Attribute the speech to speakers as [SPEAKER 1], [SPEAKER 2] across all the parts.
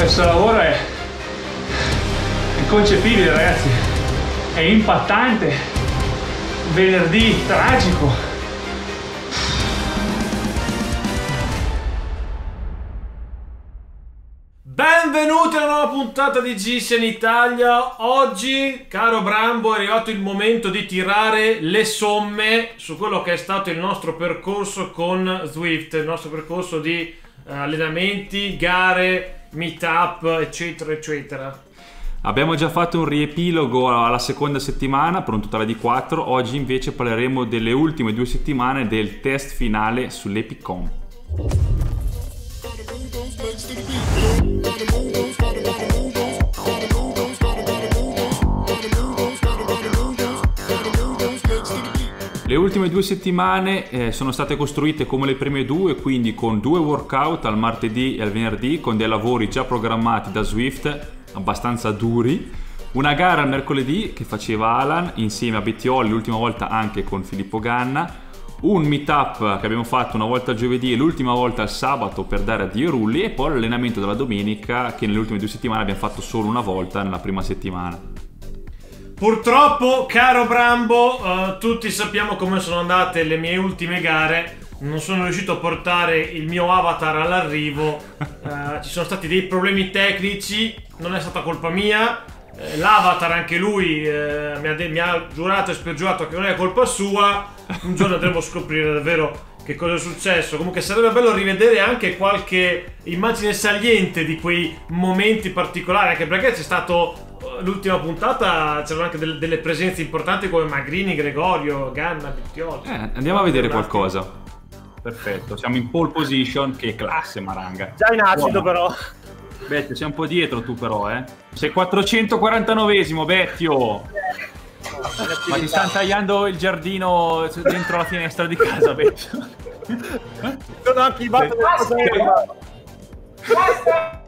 [SPEAKER 1] Questo lavoro è inconcepibile ragazzi, è impattante, venerdì tragico.
[SPEAKER 2] Benvenuti alla nuova puntata di Gisen Italia. Oggi, caro Brambo, è arrivato il momento di tirare le somme su quello che è stato il nostro percorso con Swift, il nostro percorso di eh, allenamenti, gare, meetup, eccetera, eccetera.
[SPEAKER 3] Abbiamo già fatto un riepilogo alla seconda settimana per un totale di 4, oggi invece parleremo delle ultime due settimane del test finale sull'Epicom. Ultime due settimane eh, sono state costruite come le prime due, quindi con due workout al martedì e al venerdì, con dei lavori già programmati da Swift, abbastanza duri. Una gara il mercoledì che faceva Alan insieme a Bettioli, l'ultima volta anche con Filippo Ganna. Un meetup che abbiamo fatto una volta giovedì e l'ultima volta il sabato per dare addio ai rulli e poi l'allenamento della domenica che nelle ultime due settimane abbiamo fatto solo una volta nella prima settimana.
[SPEAKER 2] Purtroppo, caro Brambo, uh, tutti sappiamo come sono andate le mie ultime gare. Non sono riuscito a portare il mio avatar all'arrivo. Uh, ci sono stati dei problemi tecnici. Non è stata colpa mia. Uh, L'avatar, anche lui, mi ha, mi, ha giurato e spergiurato che non è colpa sua. Un giorno andremo a scoprire davvero che cosa è successo. Comunque sarebbe bello rivedere anche qualche immagine saliente di quei momenti particolari, anche perché c'è stato l'ultima puntata c'erano anche delle, delle, presenze importanti come Magrini, Gregorio, Ganna, Bittioli.
[SPEAKER 3] Eh, andiamo a vedere qualcosa. Perfetto, siamo in pole position, che classe Maranga.
[SPEAKER 2] Già in acido Buona. però.
[SPEAKER 3] Bettio, sei un po' dietro tu però, eh. Sei 449esimo, Bettio. Ma ti stanno tagliando il giardino dentro la finestra di casa, Bettio.
[SPEAKER 2] Sono anche i batto del
[SPEAKER 4] Basta!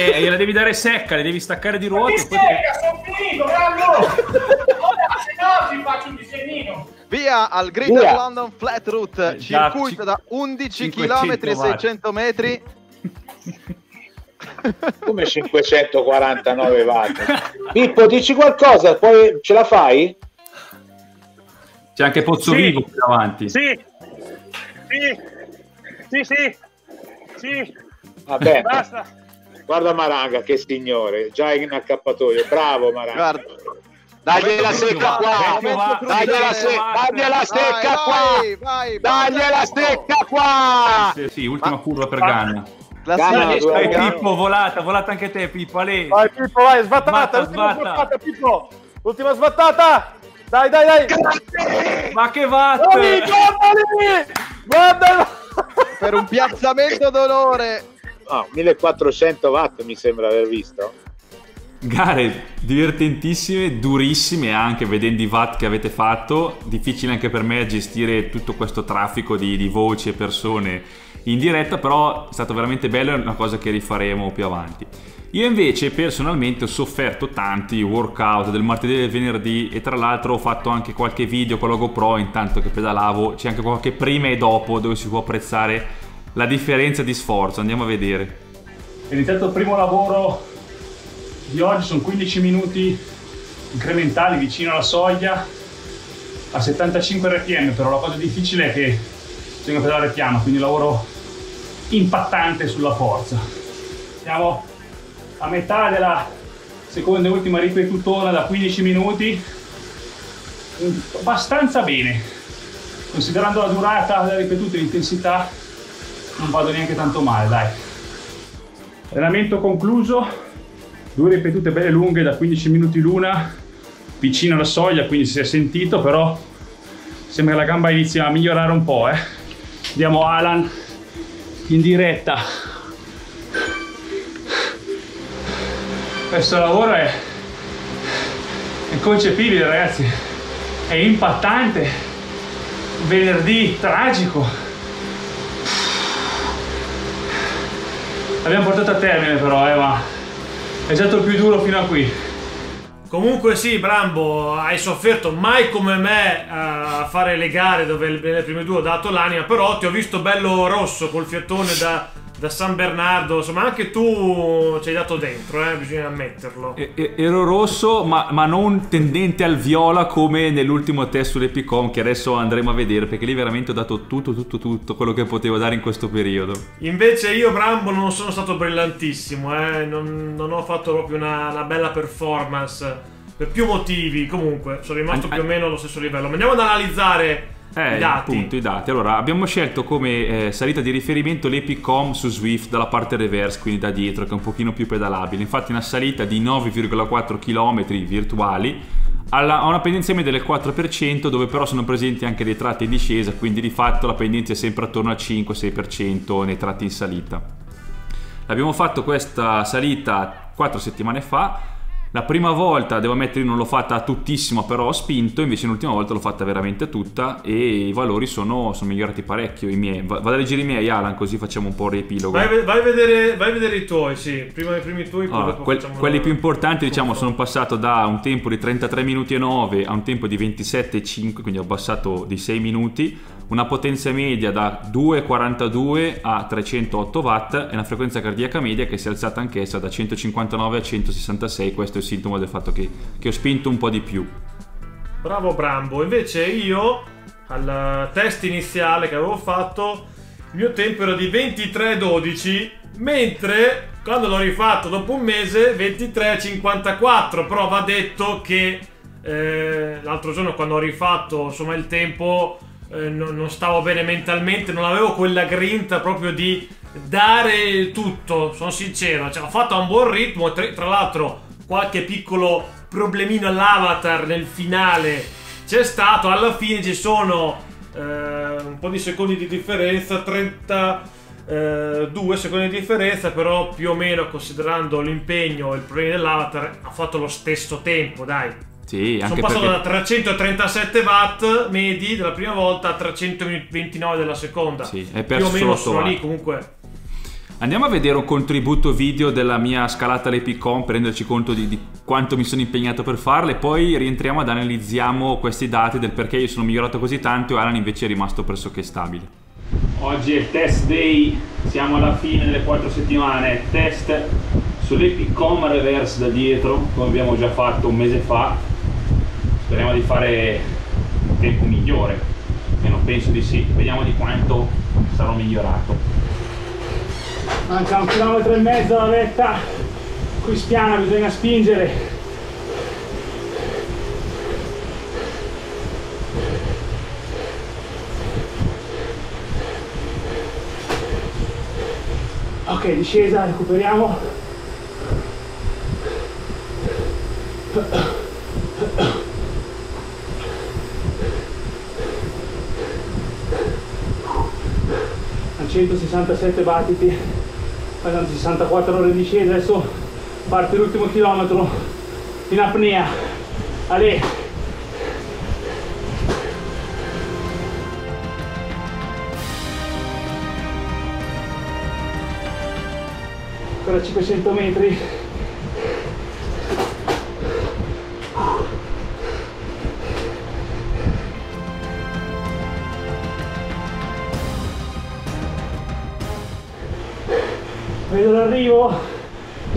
[SPEAKER 3] Eh, gliela devi dare secca, le devi staccare di ruote.
[SPEAKER 4] Secca, devi... sono finito, bravo! Ora se no ti faccio un disegnino.
[SPEAKER 5] Via al Greater Via. London Flat Route, eh, circuito da 11 km e 600 metri.
[SPEAKER 6] Come 549 watt? Pippo, dici qualcosa, poi ce la fai?
[SPEAKER 3] C'è anche Pozzo sì. Vivo qui davanti.
[SPEAKER 2] Sì, sì, sì, sì, sì.
[SPEAKER 6] Vabbè. Basta. Guarda Maranga, che signore, già in accappatoio. Bravo Maranga. Guarda.
[SPEAKER 5] Dagli la secca qua, dagli la, se- dagli la stecca qua, dagli la stecca qua.
[SPEAKER 3] Sì, sì, ultima curva per Ganna. La Ganna, dai, Pippo, volata, volata anche te, Pippo, Ale.
[SPEAKER 2] Vai Pippo, vai, sbattata, ultima sbattata, Pippo. Ultima sbattata. Dai, dai, dai.
[SPEAKER 3] Ma che vatte.
[SPEAKER 2] Guardali, guardalo.
[SPEAKER 5] Per un piazzamento d'onore
[SPEAKER 6] no, 1400 watt mi sembra aver visto.
[SPEAKER 3] Gare divertentissime, durissime anche vedendo i watt che avete fatto, difficile anche per me gestire tutto questo traffico di, di voci e persone in diretta, però è stato veramente bello, è una cosa che rifaremo più avanti. Io invece personalmente ho sofferto tanti workout del martedì e del venerdì e tra l'altro ho fatto anche qualche video con la GoPro intanto che pedalavo, c'è anche qualche prima e dopo dove si può apprezzare la differenza di sforzo. Andiamo a vedere.
[SPEAKER 1] È iniziato il primo lavoro di oggi, sono 15 minuti incrementali vicino alla soglia a 75 rpm, però la cosa difficile è che bisogna pedalare piano, quindi lavoro impattante sulla forza. Siamo a metà della seconda e ultima ripetutona da 15 minuti, abbastanza bene, considerando la durata della ripetuta e l'intensità non vado neanche tanto male, dai. Allenamento concluso, due ripetute belle lunghe da 15 minuti l'una, vicino alla soglia, quindi si è sentito, però sembra che la gamba inizi a migliorare un po', eh. Vediamo Alan in diretta. Questo lavoro è inconcepibile, ragazzi. È impattante. Venerdì tragico l'abbiamo portato a termine però, eh, è stato più duro fino a qui.
[SPEAKER 2] Comunque sì, Brambo, hai sofferto mai come me a fare le gare dove nelle prime due ho dato l'anima, però ti ho visto bello rosso col fiatone da, da San Bernardo, insomma anche tu ci hai dato dentro, eh, bisogna ammetterlo.
[SPEAKER 3] E- ero rosso, ma, ma non tendente al viola come nell'ultimo test sull'Epicom, che adesso andremo a vedere, perché lì veramente ho dato tutto, tutto, tutto quello che potevo dare in questo periodo.
[SPEAKER 2] Invece io, Brambo, non sono stato brillantissimo, eh, non, non ho fatto proprio una, una bella performance. Per più motivi, comunque, sono rimasto
[SPEAKER 3] An-
[SPEAKER 2] più o meno allo stesso livello. Ma andiamo ad analizzare
[SPEAKER 3] Eh,
[SPEAKER 2] i dati.
[SPEAKER 3] appunto, i dati. Allora, abbiamo scelto come eh, salita di riferimento l'Epicom su Swift dalla parte reverse, quindi da dietro, che è un pochino più pedalabile. Infatti una salita di 9,4 km virtuali alla- ha una pendenza media del 4%, dove però sono presenti anche dei tratti in discesa, quindi di fatto la pendenza è sempre attorno al 5-6% nei tratti in salita. Abbiamo fatto questa salita 4 settimane fa. La prima volta, devo ammettere, non l'ho fatta tuttissima, però ho spinto, invece l'ultima volta l'ho fatta veramente tutta e i valori sono, sono migliorati parecchio. I miei. Va- Vado a leggere i miei, Alan, così facciamo un po' un riepilogo.
[SPEAKER 2] Vai, vai a vedere, vai a vedere i tuoi, sì. Prima i primi tuoi, poi
[SPEAKER 3] Allora,
[SPEAKER 2] facciamo
[SPEAKER 3] quelli
[SPEAKER 2] la-
[SPEAKER 3] più importanti, diciamo, sono passato da un tempo di 33 minuti e 9 a un tempo di 27,5, quindi ho abbassato di 6 minuti, una potenza media da 2,42 a 308 watt e una frequenza cardiaca media che si è alzata anch'essa da 159 a 166, questo è il sintomo del fatto che, che ho spinto un po' di più.
[SPEAKER 2] Bravo Brambo. Invece io, al test iniziale che avevo fatto, il mio tempo era di 23,12, mentre quando l'ho rifatto dopo un mese 23,54. Però va detto che eh, l'altro giorno quando ho rifatto insomma il tempo eh, non, non stavo bene mentalmente, non avevo quella grinta proprio di dare tutto, sono sincero, cioè, ho fatto a un buon ritmo, tra, tra l'altro qualche piccolo problemino all'avatar nel finale c'è stato, alla fine ci sono eh, un po' di secondi di differenza, 32 secondi di differenza, però più o meno considerando l'impegno e il problema dell'avatar ha fatto lo stesso tempo, dai.
[SPEAKER 3] Sì,
[SPEAKER 2] Sono passato
[SPEAKER 3] perché...
[SPEAKER 2] da 337 watt medi della prima volta a 329 della seconda.
[SPEAKER 3] Sì,
[SPEAKER 2] più
[SPEAKER 3] perso
[SPEAKER 2] o meno sono lì comunque.
[SPEAKER 3] Andiamo a vedere un contributo video della mia scalata all'Epicom per renderci conto di, di quanto mi sono impegnato per farle, poi rientriamo ad analizziamo questi dati del perché io sono migliorato così tanto e Alan invece è rimasto pressoché stabile.
[SPEAKER 1] Oggi è il test day, siamo alla fine delle 4 settimane, test sull'Epicom Reverse da dietro, come abbiamo già fatto un mese fa. Speriamo di fare un tempo migliore, almeno penso di sì, vediamo di quanto sarò migliorato. Manca un chilometro e mezzo la vetta, qui spiana, bisogna spingere. Ok, discesa, recuperiamo. A 167 battiti, facendo 64 ore di discesa, adesso parte l'ultimo chilometro in apnea. Ale! ancora 500 metri vedo l'arrivo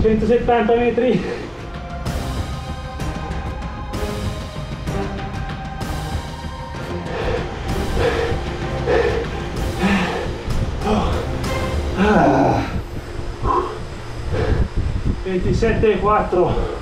[SPEAKER 1] 170 metri Ah. 27 e 4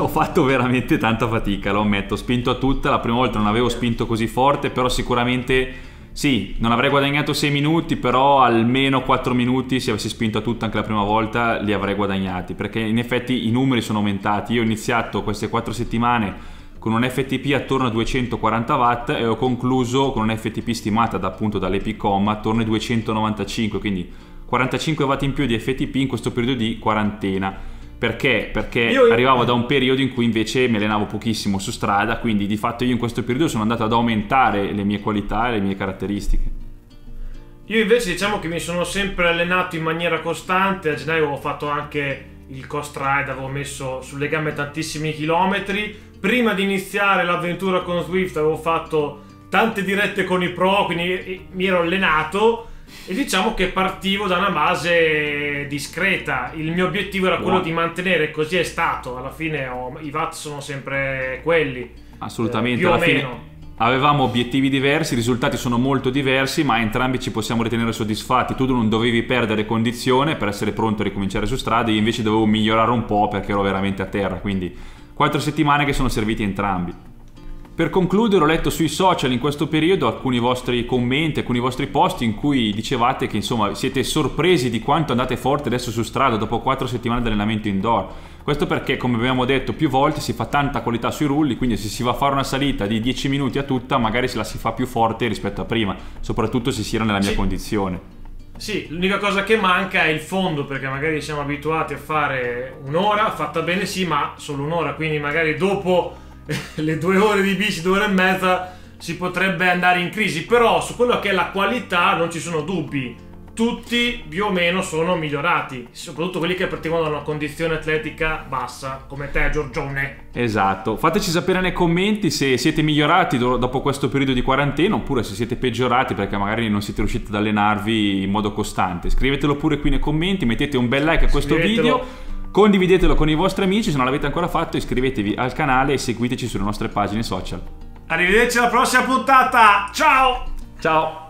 [SPEAKER 3] Ho fatto veramente tanta fatica, lo ammetto. Spinto a tutta. La prima volta non avevo spinto così forte, però sicuramente sì, non avrei guadagnato 6 minuti, però almeno 4 minuti, se avessi spinto a tutta anche la prima volta, li avrei guadagnati. Perché in effetti i numeri sono aumentati. Io ho iniziato queste 4 settimane con un FTP attorno a 240 watt e ho concluso con un FTP stimata da, appunto dall'Epicom attorno ai 295, quindi 45 watt in più di FTP in questo periodo di quarantena. Perché? Perché
[SPEAKER 2] Io-
[SPEAKER 3] arrivavo da un periodo in cui invece mi allenavo pochissimo su strada, quindi di fatto io in questo periodo sono andato ad aumentare le mie qualità e le mie caratteristiche.
[SPEAKER 2] Io invece diciamo che mi sono sempre allenato in maniera costante, a gennaio avevo fatto anche il coast ride, avevo messo sulle gambe tantissimi chilometri. Prima di iniziare l'avventura con Swift avevo fatto tante dirette con i pro, quindi mi ero allenato e diciamo che partivo da una base discreta. Il mio obiettivo era quello wow. di mantenere, così è stato. Alla fine ho, i watt sono sempre quelli.
[SPEAKER 3] Assolutamente, eh, alla fine meno. avevamo obiettivi diversi, i risultati sono molto diversi, ma entrambi ci possiamo ritenere soddisfatti. Tu non dovevi perdere condizione per essere pronto a ricominciare su strada, io invece dovevo migliorare un po' perché ero veramente a terra, quindi quattro settimane che sono serviti entrambi. Per concludere ho letto sui social in questo periodo alcuni vostri commenti, alcuni vostri post in cui dicevate che insomma siete sorpresi di quanto andate forte adesso su strada dopo 4 settimane di allenamento indoor. Questo perché come abbiamo detto più volte si fa tanta qualità sui rulli, quindi se si va a fare una salita di 10 minuti a tutta magari se la si fa più forte rispetto a prima, soprattutto se si era nella mia sì. condizione.
[SPEAKER 2] Sì, l'unica cosa che manca è il fondo perché magari siamo abituati a fare un'ora, fatta bene sì, ma solo un'ora, quindi magari dopo le due ore di bici, due ore e mezza, si potrebbe andare in crisi. Però su quello che è la qualità non ci sono dubbi. Tutti più o meno sono migliorati, soprattutto quelli che partivano da una condizione atletica bassa, come te, Giorgione.
[SPEAKER 3] Esatto. Fateci sapere nei commenti se siete migliorati dopo questo periodo di quarantena oppure se siete peggiorati perché magari non siete riusciti ad allenarvi in modo costante. Scrivetelo pure qui nei commenti, mettete un bel like a questo video Condividetelo con i vostri amici, se non l'avete ancora fatto iscrivetevi al canale e seguiteci sulle nostre pagine social.
[SPEAKER 2] Arrivederci alla prossima puntata, ciao!
[SPEAKER 3] Ciao!